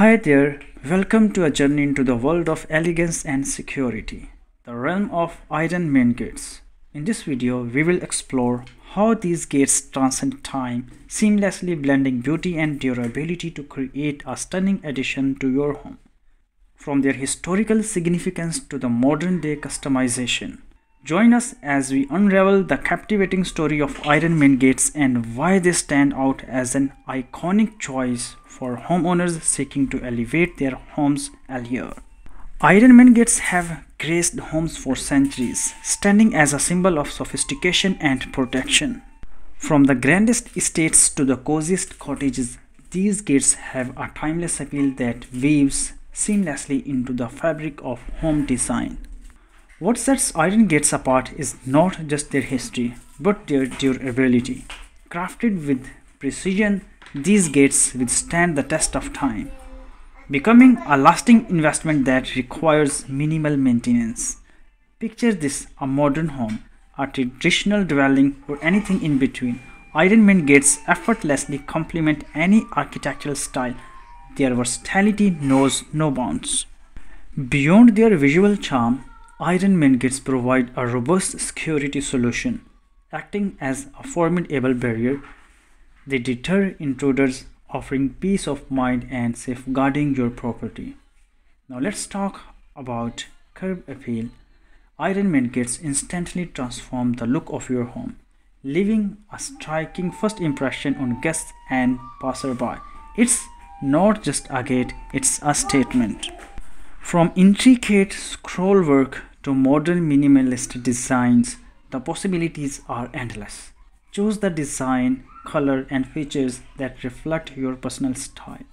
Hi there, welcome to a journey into the world of elegance and security, the realm of iron main gates. In this video, we will explore how these gates transcend time, seamlessly blending beauty and durability to create a stunning addition to your home. From their historical significance to the modern day customization, Join us as we unravel the captivating story of iron main gates and why they stand out as an iconic choice for homeowners seeking to elevate their homes allure. Iron main gates have graced homes for centuries, standing as a symbol of sophistication and protection. From the grandest estates to the coziest cottages, these gates have a timeless appeal that weaves seamlessly into the fabric of home design. What sets iron gates apart is not just their history, but their durability. Crafted with precision, these gates withstand the test of time, becoming a lasting investment that requires minimal maintenance. Picture this a modern home, a traditional dwelling, or anything in between. Iron main gates effortlessly complement any architectural style. Their versatility knows no bounds. Beyond their visual charm, Iron main gates provide a robust security solution. Acting as a formidable barrier, they deter intruders, offering peace of mind and safeguarding your property. Now let's talk about curb appeal. Iron main gates instantly transform the look of your home, leaving a striking first impression on guests and passerby. It's not just a gate, it's a statement. From intricate scrollwork to modern minimalist designs, the possibilities are endless. Choose the design, color, and features that reflect your personal style.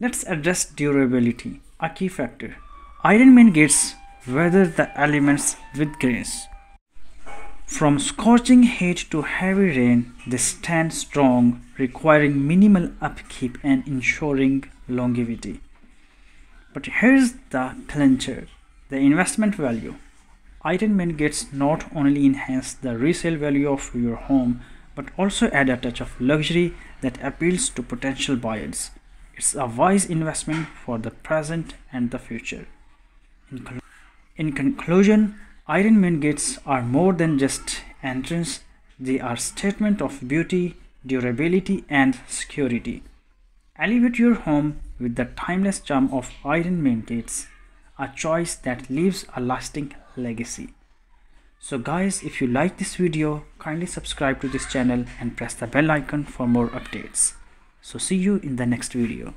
Let's address durability, a key factor. Iron main gates weather the elements with grace. From scorching heat to heavy rain, they stand strong, requiring minimal upkeep and ensuring longevity. But here's the clincher the investment value. Iron gates not only enhance the resale value of your home but also add a touch of luxury that appeals to potential buyers. It's a wise investment for the present and the future. In, in conclusion, iron main gates are more than just entrance, they are statement of beauty, durability and security. Elevate your home with the timeless charm of iron main gates a choice that leaves a lasting legacy. So guys, if you like this video, kindly subscribe to this channel and press the bell icon for more updates. So see you in the next video.